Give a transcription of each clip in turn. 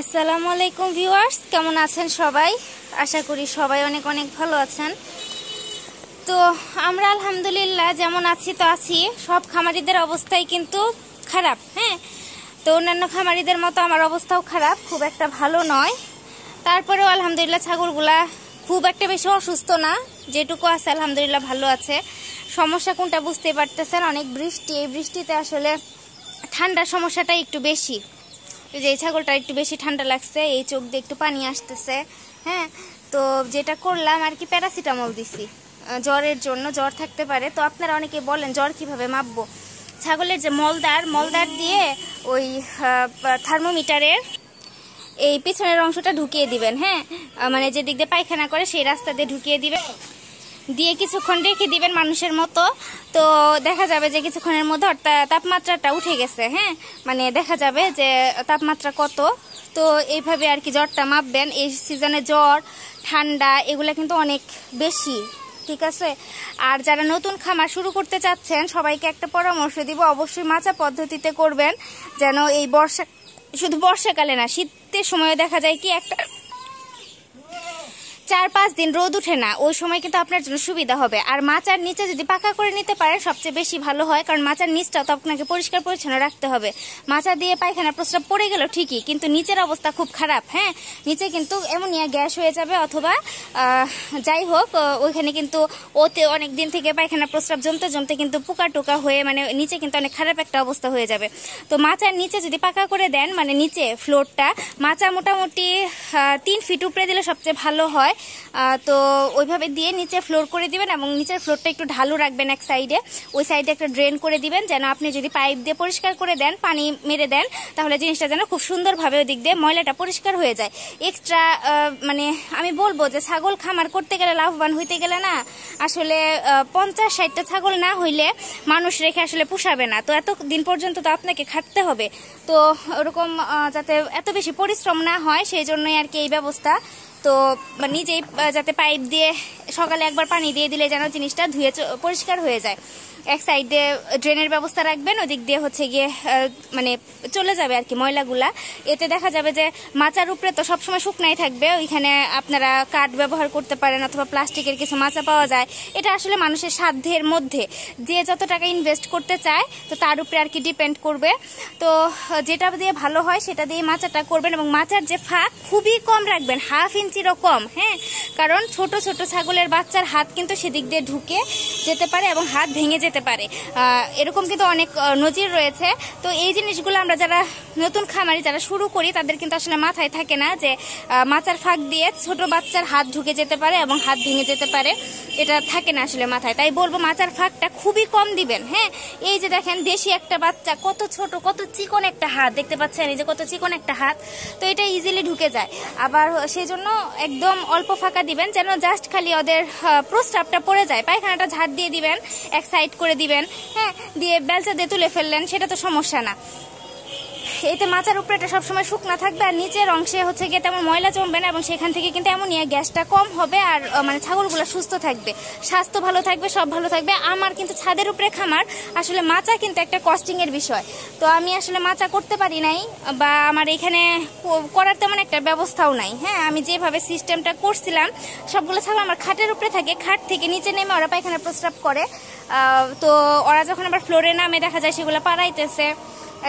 আসসালামু আলাইকুম ভিউয়ার্স, কেমন আছেন সবাই? আশা করি সবাই অনেক অনেক ভালো আছেন। তো আমরা আলহামদুলিল্লাহ যেমন আছি, তো আছি। সব খামারিদের অবস্থাই কিন্তু খারাপ হ্যাঁ? তো অন্যান্য খামারিদের মতো আমার অবস্থাও খারাপ, খুব একটা ভালো নয়। তারপরেও আলহামদুলিল্লাহ ছাগলগুলা খুব একটা বেশি অসুস্থ না, যেটুকু আছে আলহামদুলিল্লাহ ভালো আছে। সমস্যা কোনটা বুঝতে পারতেছেন? অনেক বৃষ্টি, এই বৃষ্টিতে আসলে ঠান্ডার সমস্যাটা একটু বেশি। যে এই ছাগলটা একটু বেশি ঠান্ডা লাগছে, এই চোখ দিয়ে একটু পানি আসতেছে হ্যাঁ? তো যেটা করলাম আর কি প্যারাসিটামল দিছি। জ্বরের জন্য, জ্বর থাকতে পারে। তো আপনারা অনেকে বলেন, জ্বর কীভাবে মাপবো? ছাগলের যে মলদার মলদার দিয়ে ওই থার্মোমিটারের এই পিছনের অংশটা ঢুকিয়ে দিবেন হ্যাঁ? মানে যে দিক দিয়ে পায়খানা করে, সেই রাস্তা দিয়ে ঢুকিয়ে দিবেন। দিয়ে কিছুক্ষণ রেখে দিবেন মানুষের মতো। তো দেখা যাবে যে কিছুক্ষণের মধ্যে অর্থাৎ তাপমাত্রাটা উঠে গেছে হ্যাঁ? মানে দেখা যাবে যে তাপমাত্রা কত। তো এইভাবে আর কি জ্বরটা মাপবেন। এই সিজনে জ্বর, ঠান্ডা এগুলো কিন্তু অনেক বেশি, ঠিক আছে? আর যারা নতুন খামার শুরু করতে চাচ্ছেন, সবাইকে একটা পরামর্শ দিব, অবশ্যই মাচা পদ্ধতিতে করবেন। যেন এই বর্ষা, শুধু বর্ষাকালে না, শীতের সময় দেখা যায় কি একটা চার পাঁচ দিন রোদ উঠে না, ওই সময় কিন্তু আপনার জন্য সুবিধা হবে। আর মাচার নিচে যদি পাকা করে নিতে পারেন, সবচেয়ে বেশি ভালো হয়, কারণ মাচার নিচটা তো আপনাকে পরিষ্কার পরিচ্ছন্ন রাখতে হবে। মাচা দিয়ে পায়খানা প্রস্রাব পড়ে গেল ঠিকই, কিন্তু নিচের অবস্থা খুব খারাপ হ্যাঁ? নিচে কিন্তু এমনিয়া গ্যাস হয়ে যাবে অথবা যাই হোক ওইখানে কিন্তু ওতে অনেক দিন থেকে পায়খানা প্রস্রাব জমতে জমতে কিন্তু পোকা টোকা হয়ে মানে নিচে কিন্তু অনেক খারাপ একটা অবস্থা হয়ে যাবে। তো মাচার নিচে যদি পাকা করে দেন মানে নিচে, ফ্লোরটা, মাচা মোটামুটি তিন ফিট উপরে দিলে সবচেয়ে ভালো হয়। তো ওইভাবে দিয়ে নিচে ফ্লোর করে দিবেন এবং নিচের ফ্লোরটা একটু ঢালু রাখবেন এক সাইডে ওই সাইডে একটা ড্রেন করে দিবেন যেন আপনি যদি পাইপ দিয়ে পরিষ্কার করে দেন, পানি মেরে দেন, তাহলে জিনিসটা যেন খুব সুন্দরভাবে ওই দিক দিয়ে ময়লাটা পরিষ্কার হয়ে যায়। এক্সট্রা মানে আমি বলব যে ছাগল খামার করতে গেলে লাভবান হইতে গেলে না, আসলে পঞ্চাশ ষাটটা ছাগল না হইলে মানুষ রেখে আসলে পুষাবে না। তো এত দিন পর্যন্ত তো আপনাকে খাটতে হবে। তো ওরকম যাতে এত বেশি পরিশ্রম না হয়, সেই জন্যই আর কি এই ব্যবস্থা। তো নিজেই যাতে পাইপ দিয়ে সকালে একবার পানি দিয়ে দিলে যেন জিনিসটা ধুয়ে পরিষ্কার হয়ে যায়। এক সাইডে ড্রেনের ব্যবস্থা রাখবেন, ওদিক দিয়ে হচ্ছে গিয়ে মানে চলে যাবে আর কি ময়লাগুলা। এতে দেখা যাবে যে মাচার উপরে তো সবসময় শুকনাই থাকবে, ওইখানে আপনারা কাঠ ব্যবহার করতে পারেন অথবা প্লাস্টিকের কিছু মাচা পাওয়া যায়। এটা আসলে মানুষের সাধ্যের মধ্যে। যে যত টাকা ইনভেস্ট করতে চায়, তো তার উপরে আর কি ডিপেন্ড করবে। তো, যেটা দিয়ে ভালো হয়, সেটা দিয়ে মাচাটা করবেন এবং মাচার যে ফাঁক খুবই কম রাখবেন, হাফ ইঞ্চিরও কম হ্যাঁ? কারণ ছোট ছোট ছাগলের বাচ্চার হাত কিন্তু সেদিক দিয়ে ঢুকে যেতে পারে এবং হাত ভেঙে যেতে পারে। এরকম কিন্তু অনেক নজির রয়েছে। তো এই জিনিসগুলো আমরা যারা নতুন খামারি, যারা শুরু করি, তাদের কিন্তু আসলে মাথায় থাকে না যে মাচার ফাঁক দিয়ে ছোট বাচ্চার হাত ঢুকে যেতে পারে এবং হাত ভেঙে যেতে পারে। এটা থাকে না আসলে মাথায়। তাই বলব মাচার ফাঁকটা খুবই কম দিবেন হ্যাঁ? এই যে দেখেন, দেশি একটা বাচ্চা, কত ছোট, কত চিকন একটা হাত। দেখতে পাচ্ছেন এই যে কত চিকন একটা হাত। তো এটা ইজিলি ঢুকে যায়। আবার সেই জন্য একদম অল্প ফাঁকা দিবেন, যেন জাস্ট খালি ওদের আহ, প্রস্রাবটা পড়ে যায়। পায়খানাটা ঝাড় দিয়ে দিবেন এক সাইড করে দিবেন হ্যাঁ দিয়ে বেলচা দিয়ে তুলে ফেললেন সেটা তো সমস্যা না। এতে মাচার উপরে এটা সবসময় শুকনা থাকবে আর নিচের অংশে হচ্ছে গিয়ে তেমন ময়লা জমবে না এবং সেখান থেকে কিন্তু এমনই গ্যাসটা কম হবে আর মানে ছাগলগুলো সুস্থ থাকবে। স্বাস্থ্য ভালো থাকবে, সব ভালো থাকবে। আমার কিন্তু ছাদের উপরে খামার, আসলে মাচা কিন্তু একটা কস্টিংয়ের বিষয়। তো আমি আসলে মাচা করতে পারি নাই বা আমার এখানে করার তেমন একটা ব্যবস্থাও নাই। হ্যাঁ আমি যেভাবে সিস্টেমটা করছিলাম, সবগুলো ছাগল আমার খাটের উপরে থাকে। খাট থেকে নিচে নেমে ওরা পায়খানা প্রস্রাব করে। তো ওরা যখন আবার ফ্লোরে নামে, দেখা যায় সেগুলো পাড়াইতেছে।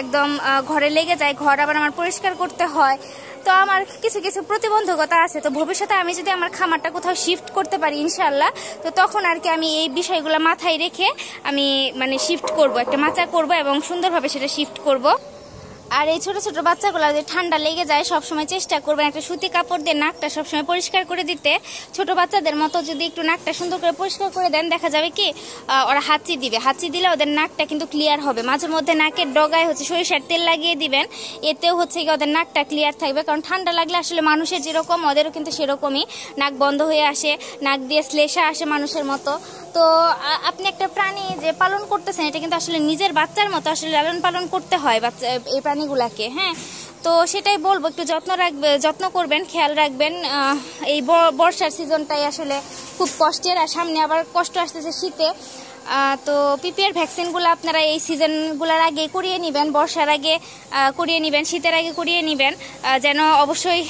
একদম ঘরে লেগে যায়, ঘর আবার আমার পরিষ্কার করতে হয়। তো আমার কিছু কিছু প্রতিবন্ধকতা আছে। তো ভবিষ্যতে আমি যদি আমার খামারটা কোথাও শিফট করতে পারি ইনশাল্লাহ তো তখন আর কি আমি এই বিষয়গুলো মাথায় রেখে আমি মানে শিফট করব, একটা মাচা করব এবং সুন্দরভাবে সেটা শিফট করব। আর এই ছোট ছোট বাচ্চাগুলো যে ঠান্ডা লেগে যায় সব সময় চেষ্টা করবেন একটা সুতি কাপড় দিয়ে নাকটা সবসময় পরিষ্কার করে দিতে। ছোট বাচ্চাদের মতো যদি একটু নাকটা সুন্দর করে পরিষ্কার করে দেন, দেখা যাবে কি ওরা হাঁচি দিবে। হাঁচি দিলে ওদের নাকটা কিন্তু ক্লিয়ার হবে। মাঝে মধ্যে নাকের ডগায় হচ্ছে সরিষার তেল লাগিয়ে দিবেন। এতেও হচ্ছে কি ওদের নাকটা ক্লিয়ার থাকবে। কারণ ঠান্ডা লাগলে আসলে মানুষের যেরকম, ওদেরও কিন্তু সেরকমই। নাক বন্ধ হয়ে আসে, নাক দিয়ে শ্লেষা আসে মানুষের মতো। তো আপনি একটা প্রাণী যে পালন করতেছেন, এটা কিন্তু আসলে নিজের বাচ্চার মতো আসলে লালন পালন করতে হয়। বাচ্চা, এই প্রাণীগুলাকে হ্যাঁ? তো সেটাই বলব, একটু যত্ন রাখবে, যত্ন করবেন, খেয়াল রাখবেন। এই বর্ষার সিজনটাই আসলে খুব কষ্টের, আর সামনে আবার কষ্ট আসতেছে শীতে। তো পিপিআর ভ্যাকসিনগুলো আপনারা এই সিজনগুলোর আগে করিয়ে নেবেন, বর্ষার আগে করিয়ে নেবেন, শীতের আগে করিয়ে নেবেন। যেন অবশ্যই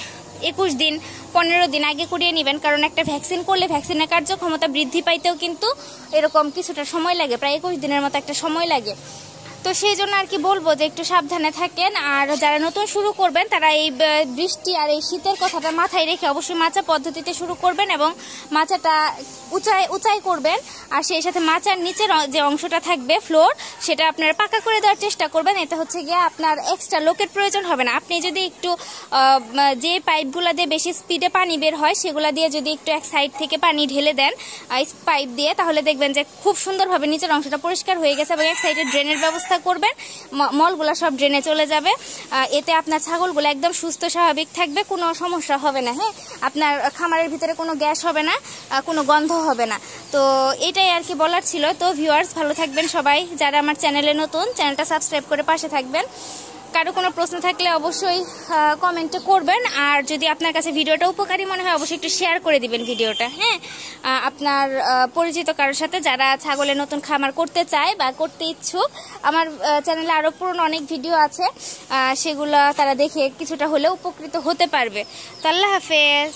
একুশ দিন, পনেরো দিন আগে করিয়ে নেবেন, কারণ একটা ভ্যাকসিন করলে ভ্যাকসিনের কার্যক্ষমতা বৃদ্ধি পাইতেও কিন্তু এরকম কিছুটা সময় লাগে, প্রায় একুশ দিনের মতো একটা সময় লাগে। তো সেই জন্য আর কি বলব যে একটু সাবধানে থাকেন। আর যারা নতুন শুরু করবেন, তারা এই বৃষ্টি আর এই শীতের কথাটা মাথায় রেখে অবশ্যই মাচা পদ্ধতিতে শুরু করবেন এবং মাচাটা উঁচাই উঁচাই করবেন। আর সেই সাথে মাচার নিচের যে অংশটা থাকবে, ফ্লোর, সেটা আপনারা পাকা করে দেওয়ার চেষ্টা করবেন। এতে হচ্ছে গিয়ে আপনার এক্সট্রা লোকের প্রয়োজন হবে না। আপনি যদি একটু যে পাইপগুলো দিয়ে বেশি স্পিডে পানি বের হয়, সেগুলো দিয়ে যদি একটু এক সাইড থেকে পানি ঢেলে দেন পাইপ দিয়ে, তাহলে দেখবেন যে খুব সুন্দরভাবে নিচের অংশটা পরিষ্কার হয়ে গেছে এবং এক সাইডে ড্রেনের ব্যবস্থা করবেন। মলগুলা মলগুলো সব ড্রেনে চলে যাবে। এতে আপনার ছাগলগুলো একদম সুস্থ, স্বাভাবিক থাকবে, কোনো সমস্যা হবে না হ্যাঁ? আপনার খামারের ভিতরে কোনো গ্যাস হবে না কোনো গন্ধ হবে না। তো এটাই আর কি বলার ছিল। তো ভিউয়ার্স ভালো থাকবেন সবাই। যারা আমার চ্যানেলে নতুন, চ্যানেলটা সাবস্ক্রাইব করে পাশে থাকবেন। কারও কোনো প্রশ্ন থাকলে অবশ্যই কমেন্টে করবেন। আর যদি আপনার কাছে ভিডিওটা উপকারী মনে হয়, অবশ্যই একটু শেয়ার করে দিবেন ভিডিওটা হ্যাঁ? আপনার পরিচিত কারোর সাথে যারা ছাগলের নতুন খামার করতে চায় বা করতে ইচ্ছুক, আমার চ্যানেলে আরও পুরনো অনেক ভিডিও আছে। সেগুলো তারা দেখে কিছুটা হলেও উপকৃত হতে পারবে। তো আল্লাহ হাফেজ।